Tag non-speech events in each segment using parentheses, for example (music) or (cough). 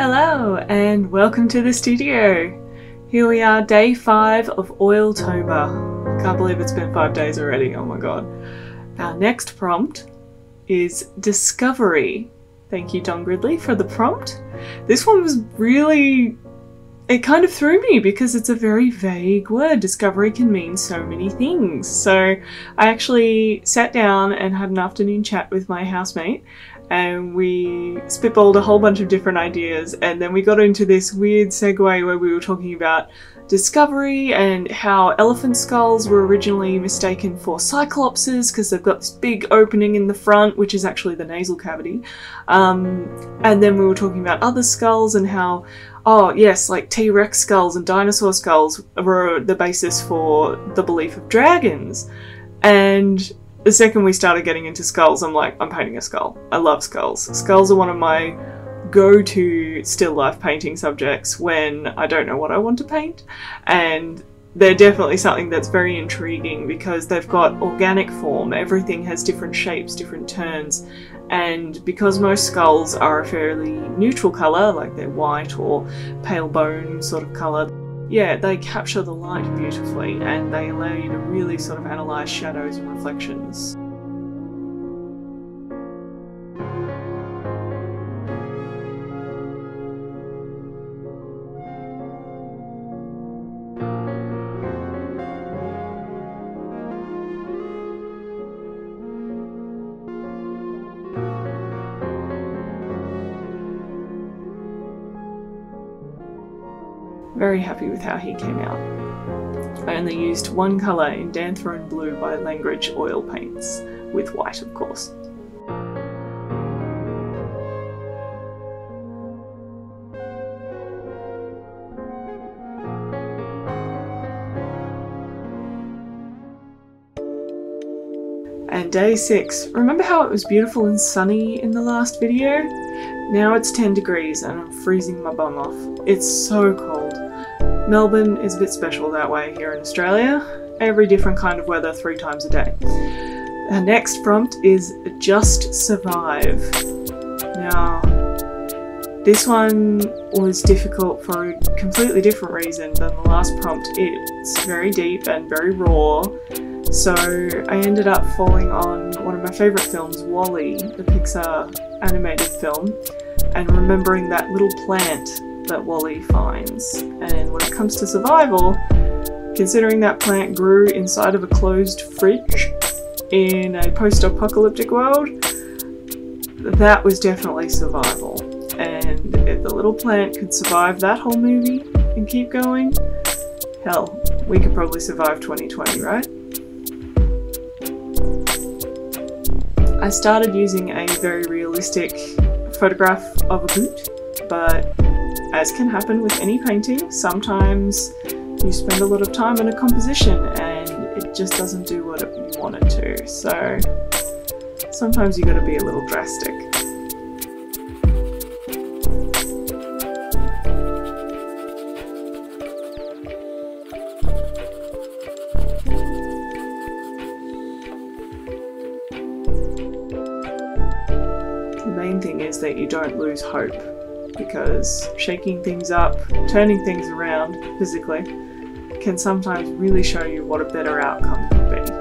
Hello and welcome to the studio. Here we are, day five of Oiltober. Can't believe it's been five days already, oh my god. Our next prompt is Discovery. Thank you, Don Gridley, for the prompt. This one was really. It kind of threw me because it's a very vague word. Discovery can mean so many things. So I actually sat down and had an afternoon chat with my housemate and we spitballed a whole bunch of different ideas and then we got into this weird segue where we were talking about discovery and how elephant skulls were originally mistaken for cyclopses because they've got this big opening in the front which is actually the nasal cavity. Um, and then we were talking about other skulls and how oh yes like t-rex skulls and dinosaur skulls were the basis for the belief of dragons. And the second we started getting into skulls, I'm like, I'm painting a skull. I love skulls. Skulls are one of my go to still life painting subjects when I don't know what I want to paint. And they're definitely something that's very intriguing because they've got organic form, everything has different shapes, different turns. And because most skulls are a fairly neutral colour, like they're white or pale bone sort of colour, yeah, they capture the light beautifully and they allow you to really sort of analyse shadows and reflections. Very happy with how he came out. I only used one colour Indanthrone Blue by Langridge Oil Paints, with white of course. And day 6. Remember how it was beautiful and sunny in the last video? Now it's 10 degrees and I'm freezing my bum off. It's so cold. Melbourne is a bit special that way here in Australia. Every different kind of weather three times a day. Our next prompt is Just Survive. Now, this one was difficult for a completely different reason than the last prompt. It's very deep and very raw, so I ended up falling on one of my favourite films, WALL-E, the Pixar animated film, and remembering that little plant that WALL-E finds. And when it comes to survival, considering that plant grew inside of a closed fridge in a post-apocalyptic world, that was definitely survival. And if the little plant could survive that whole movie and keep going, hell, we could probably survive 2020, right? I started using a very realistic photograph of a boot, but as can happen with any painting, sometimes you spend a lot of time in a composition and it just doesn't do what you wanted to. So sometimes you gotta be a little drastic. The main thing is that you don't lose hope because shaking things up, turning things around physically, can sometimes really show you what a better outcome could be.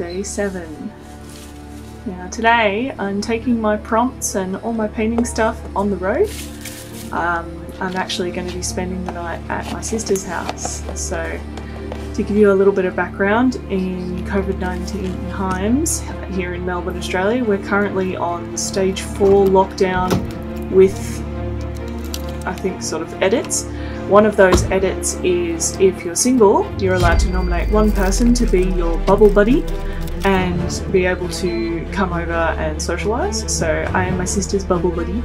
Day seven. Now today I'm taking my prompts and all my painting stuff on the road. Um, I'm actually going to be spending the night at my sister's house. So to give you a little bit of background, in COVID-19 times here in Melbourne, Australia, we're currently on stage 4 lockdown with, I think, sort of edits. One of those edits is if you're single, you're allowed to nominate one person to be your bubble buddy and be able to come over and socialise. So I am my sister's bubble buddy.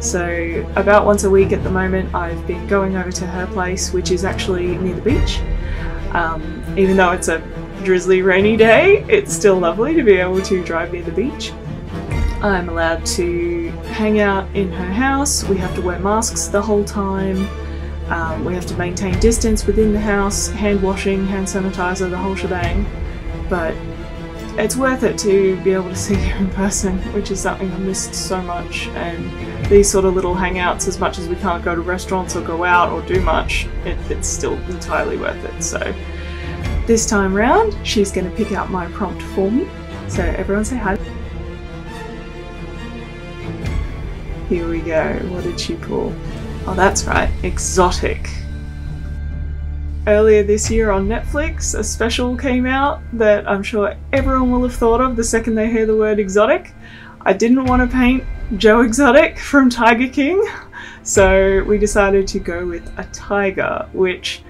So about once a week at the moment I've been going over to her place which is actually near the beach. Um, even though it's a drizzly rainy day, it's still lovely to be able to drive near the beach. I'm allowed to hang out in her house, we have to wear masks the whole time, um, we have to maintain distance within the house, hand washing, hand sanitizer, the whole shebang. But it's worth it to be able to (laughs) see her in person, which is something I missed so much. And these sort of little hangouts, as much as we can't go to restaurants or go out or do much, it, it's still entirely worth it. So this time round, she's going to pick out my prompt for me. So everyone say hi. Here we go. What did she pull? Oh, that's right, exotic. Earlier this year on Netflix, a special came out that I'm sure everyone will have thought of the second they hear the word exotic. I didn't want to paint Joe Exotic (laughs) from Tiger King, so we decided to go with a tiger, which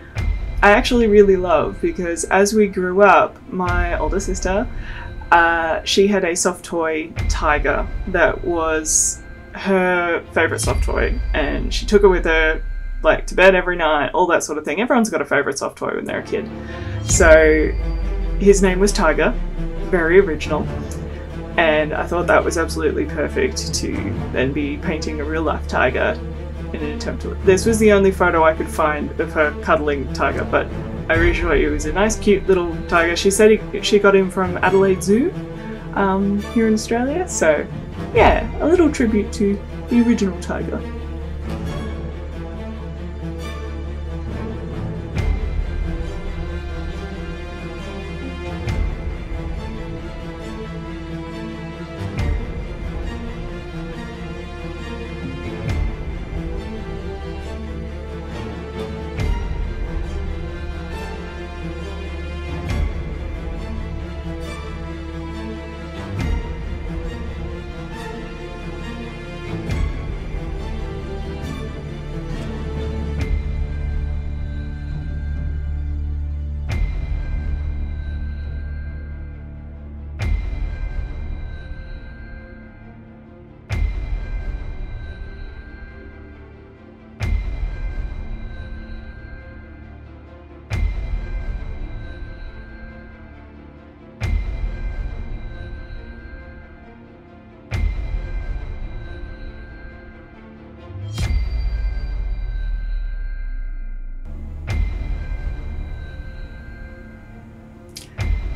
I actually really love because as we grew up, my older sister, uh, she had a soft toy tiger that was her favourite soft toy, and she took it with her like to bed every night, all that sort of thing. Everyone's got a favourite soft toy when they're a kid. So his name was Tiger, very original, and I thought that was absolutely perfect to then be painting a real life tiger in an attempt to. This was the only photo I could find of her cuddling Tiger, but I reassure you, it was a nice, cute little tiger. She said he, she got him from Adelaide Zoo um, here in Australia, so yeah, a little tribute to the original tiger.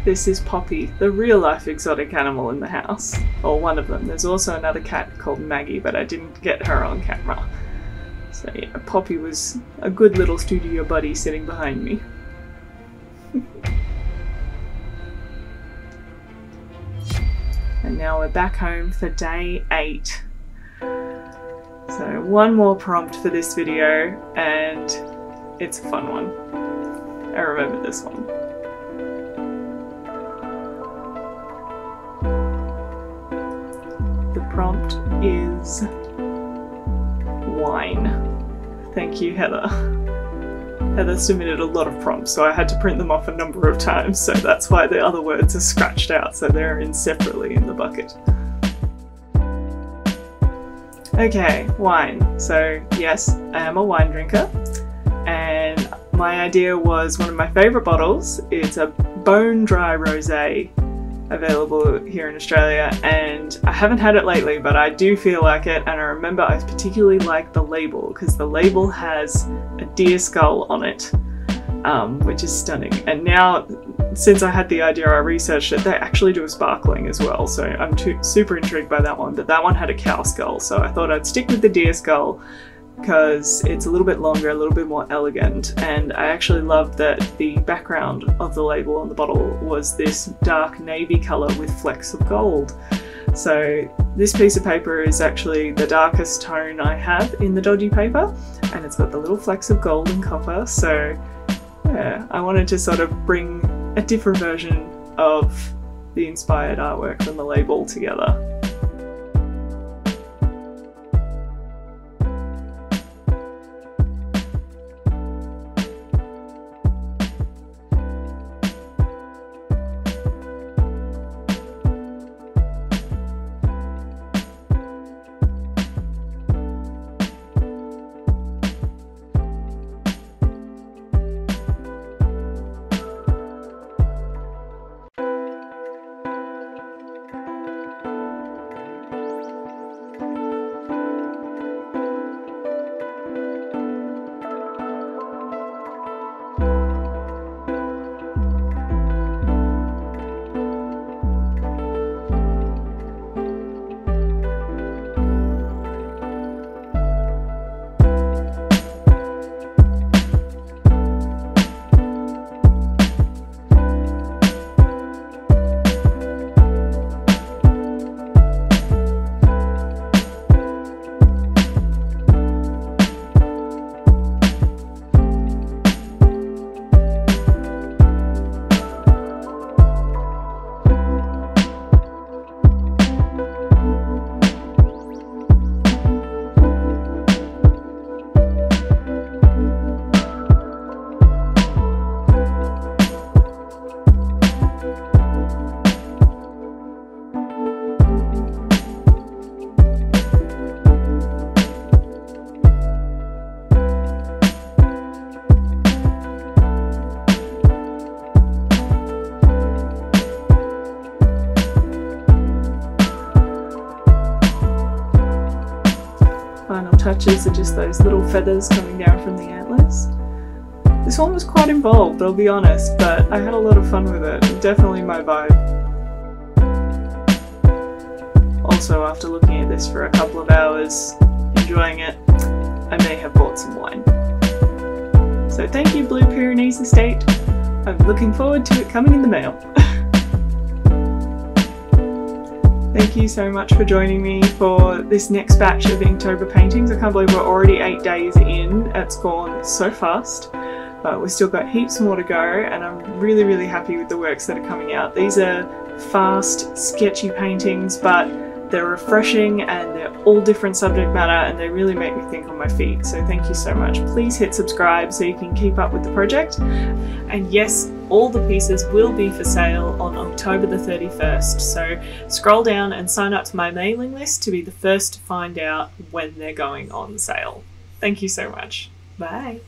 This is Poppy, the real life exotic animal in the house. Or one of them. There's also another cat called Maggie, but I didn't get her on camera. So yeah, Poppy was a good little studio buddy sitting behind me. (laughs) and now we're back home for day 8. So one more prompt for this video and it's a fun one. I remember this one. Prompt is wine. Thank you, Heather. Heather submitted a lot of prompts, so I had to print them off a number of times, so that's why the other words are scratched out, so they're in separately in the bucket. Okay, wine. So, yes, I am a wine drinker, and my idea was one of my favourite bottles. It's a bone dry rosé available here in Australia and I haven't had it lately but I do feel like it and I remember I particularly like the label because the label has a deer skull on it um, which is stunning. And now since I had the idea I researched it. They actually do a sparkling as well so I'm too, super intrigued by that one but that one had a cow skull so I thought I'd stick with the deer skull because it's a little bit longer, a little bit more elegant, and I actually love that the background of the label on the bottle was this dark navy colour with flecks of gold. So this piece of paper is actually the darkest tone I have in the dodgy paper, and it's got the little flecks of gold and copper, so yeah, I wanted to sort of bring a different version of the inspired artwork from the label together. Final touches are just those little feathers coming down from the antlers. This one was quite involved, I'll be honest, but I had a lot of fun with it. Definitely my vibe. Also, after looking at this for a couple of hours, enjoying it, I may have bought some wine. So thank you Blue Pyrenees Estate. I'm looking forward to it coming in the mail. (laughs) Thank you so much for joining me for this next batch of Inktober paintings. I can't believe we're already eight days in. It's gone so fast, but we've still got heaps more to go and I'm really, really happy with the works that are coming out. These are fast, sketchy paintings, but they're refreshing and they're all different subject matter and they really make me think on my feet. So thank you so much. Please hit subscribe so you can keep up with the project. And yes, all the pieces will be for sale on October the 31st. So scroll down and sign up to my mailing list to be the first to find out when they're going on sale. Thank you so much. Bye.